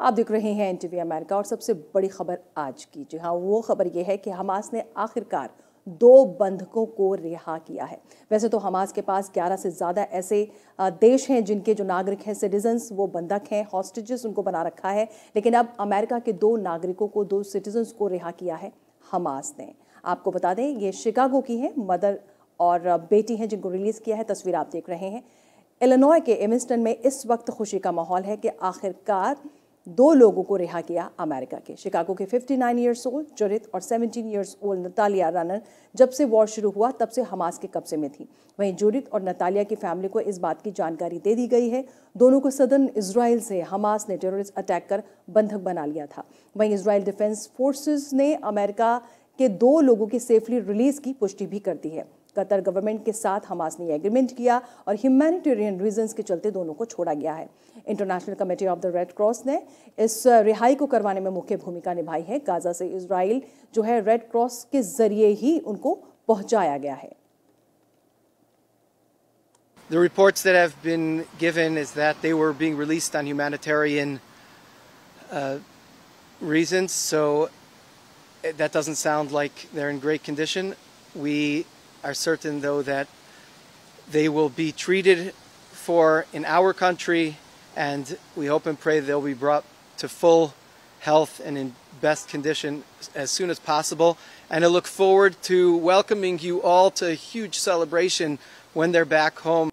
आप देख रहे हैं एनटीवी अमेरिका और सबसे बड़ी खबर आज की। जी हाँ वो खबर ये है कि हमास ने आखिरकार दो बंधकों को रिहा किया है। वैसे तो हमास के पास 11 से ज़्यादा ऐसे देश हैं जिनके जो नागरिक हैं सिटीजन्स वो बंधक हैं हॉस्टेजेस उनको बना रखा है। लेकिन अब अमेरिका के दो नागरिकों को, दो सिटीजन्स को रिहा किया है हमास ने। आपको बता दें, ये शिकागो की है, मदर और बेटी हैं जिनको रिलीज़ किया है, तस्वीर आप देख रहे हैं। इलेनॉय के एमिस्टन में इस वक्त खुशी का माहौल है कि आखिरकार दो लोगों को रिहा किया अमेरिका के। शिकागो के 59 नाइन ईयर्स ओल्ड जुरित और 17 ईयर्स ओल्ड नतालिया रनर, जब से वॉर शुरू हुआ, तब से हमास के कब्जे में थी। वहीं जुरित और नतालिया की फैमिली को इस बात की जानकारी दे दी गई है, दोनों को सदन इसराइल से हमास ने टेररिस्ट अटैक कर बंधक बना लिया था। वहीं इसराइल डिफेंस फोर्सेज ने अमेरिका के दो लोगों की सेफली रिलीज़ की पुष्टि भी कर दी है। कतर गवर्नमेंट के साथ हमास ने एग्रीमेंट किया और ह्यूमैनिटेरियन रीजंस के चलते दोनों को छोड़ा गया है international committee of the red cross ने इस रिहाई को करवाने में मुख्य भूमिका निभाई है गाजा से इसराइल जो है रेड क्रॉस के ज़रिए ही उनको पहुँचाया गया है The reports that have been given is that they were being released on humanitarian uh, reasons, so that doesn't sound like they're in great condition. We are certain, though, that they will be treated for in our country, and we hope and pray they'll be brought to full health and in best condition as soon as possible. And I look forward to welcoming you all to a huge celebration when they're back home.